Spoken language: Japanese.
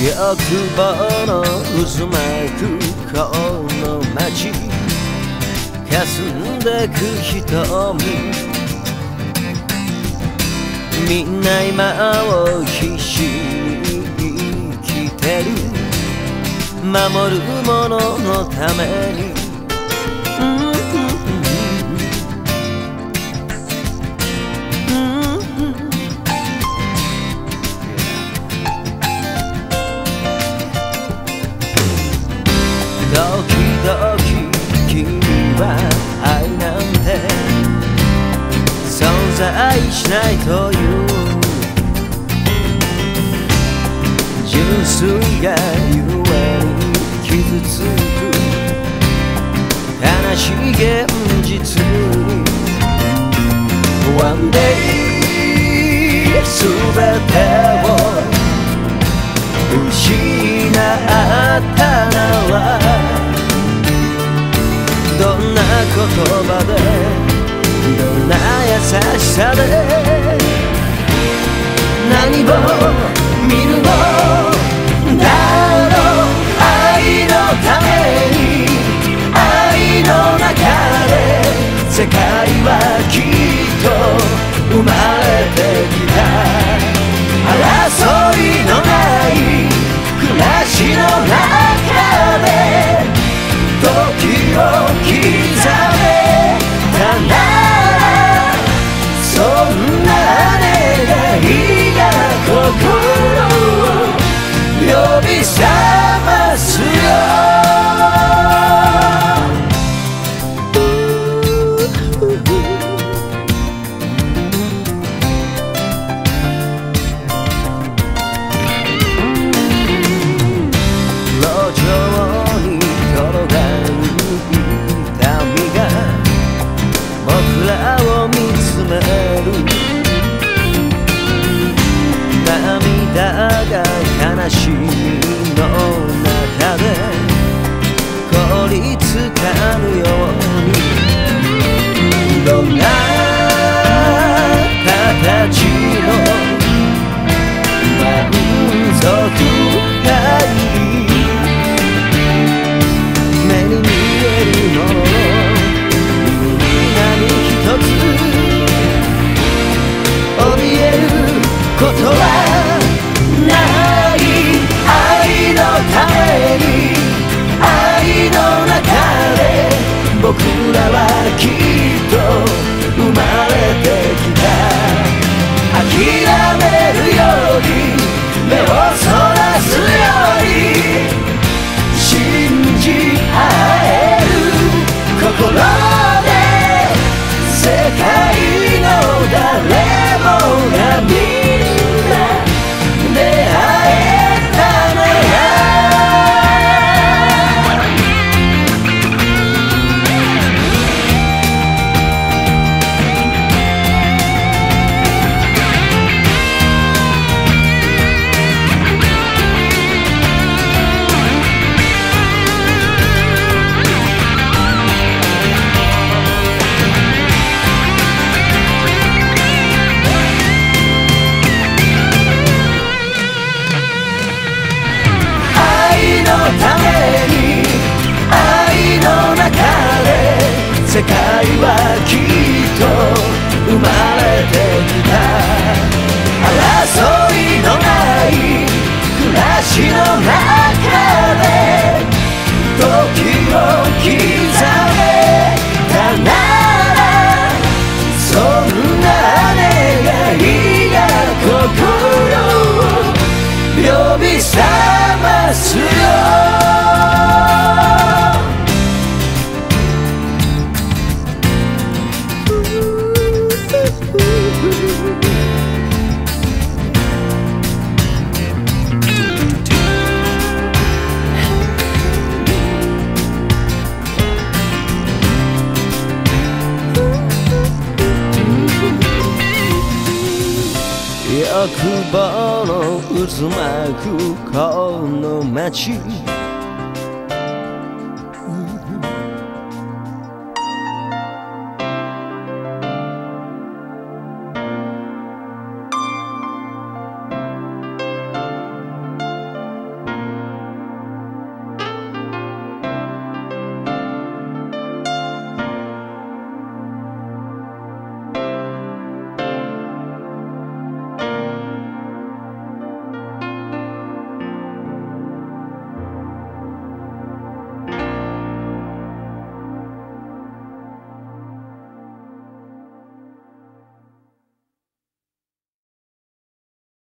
欲望の渦巻くこの街。霞んでく瞳。みんな今を必死に生きてる。守る者のために。つがゆえに傷つく悲しい現実 One day 全てを失ったならどんな言葉でどんな優しさで何を生まれて嵐の中で凍りつかぬように。どんな Aku 渦巻くこの街